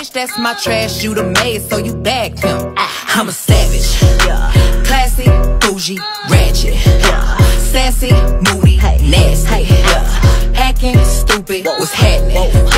bitch, that's my trash. You the maid, so you bag him. Ah, I'm a savage. Classy, bougie, ratchet. Sassy, moody, nasty. Hacking, stupid. What's what's happening?